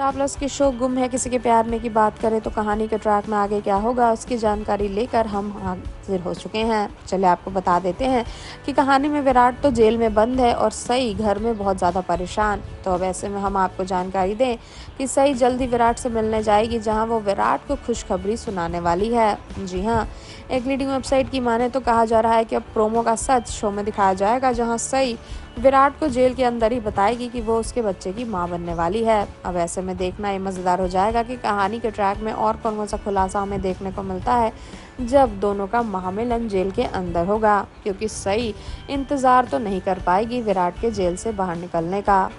Star plus के show गुम है। किसी के प्यार में की बात करें तो कहानी के ट्रैक में आगे क्या होगा, उसकी जानकारी लेकर हम हाजिर हो चुके हैं। चले आपको बता देते हैं कि कहानी में विराट तो जेल में बंद है और सई घर में बहुत ज़्यादा परेशान। तो अब ऐसे में हम आपको जानकारी दें कि सई जल्दी विराट से मिलने जाएगी, जहाँ वो विराट को खुशखबरी सुनाने वाली है। जी हाँ एक लीडिंग वेबसाइट की माने तो कहा जा रहा है कि अब प्रोमो का सच शो में दिखाया जाएगा, जहाँ सई विराट को जेल के अंदर ही बताएगी कि वो उसके बच्चे की माँ बनने वाली है। अब ऐसे में देखना ये मज़ेदार हो जाएगा कि कहानी के ट्रैक में और कौन कौन सा खुलासा हमें देखने को मिलता है, जब दोनों का महामिलन जेल के अंदर होगा, क्योंकि सही इंतज़ार तो नहीं कर पाएगी विराट के जेल से बाहर निकलने का।